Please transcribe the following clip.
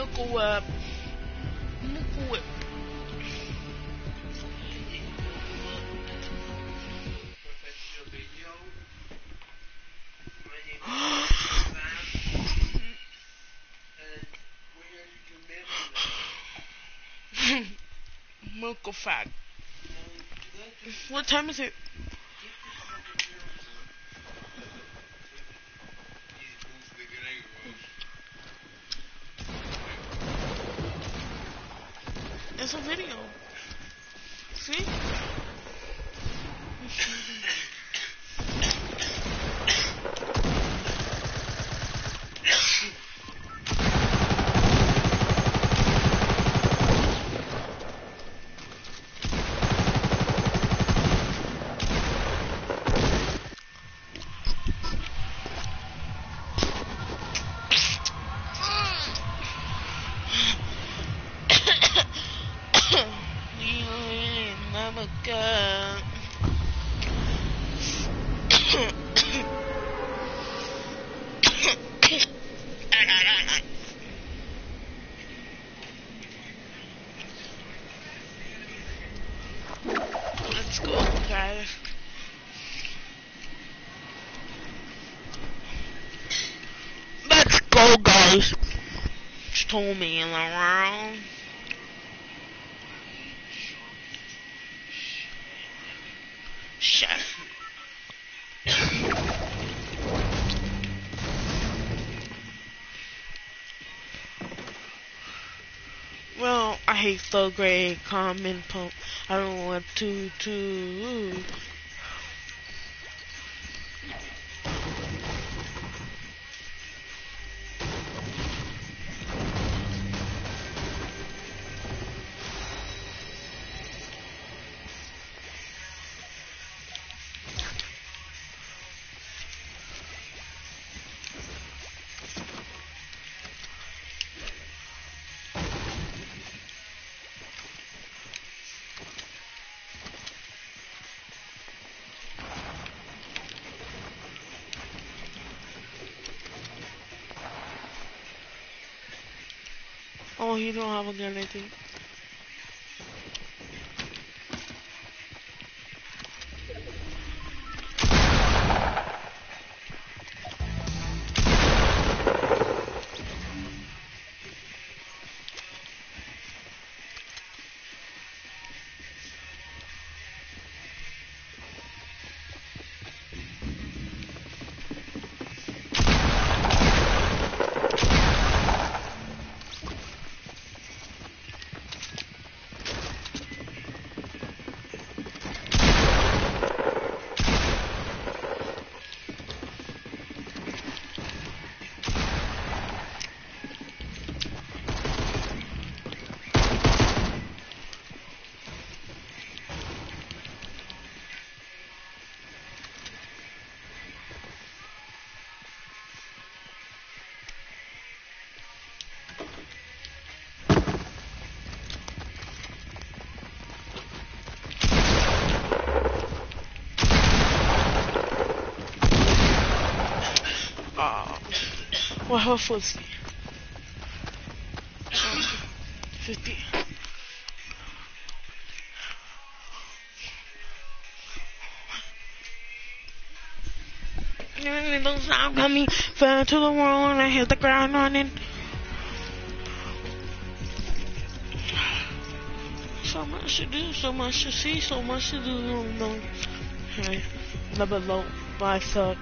Whip. Milky Fat. What time is it? It's a video. See? Told me in the round. Chef. Well, I hate third grade common pump. I don't want to to. Oh, you don't have a gun, I think. What health was he? 50. Don't stop coming, fell to the world and I hit the ground running. So much to do, so much to see, so much to do. No, no. Okay, level low, bye, suck.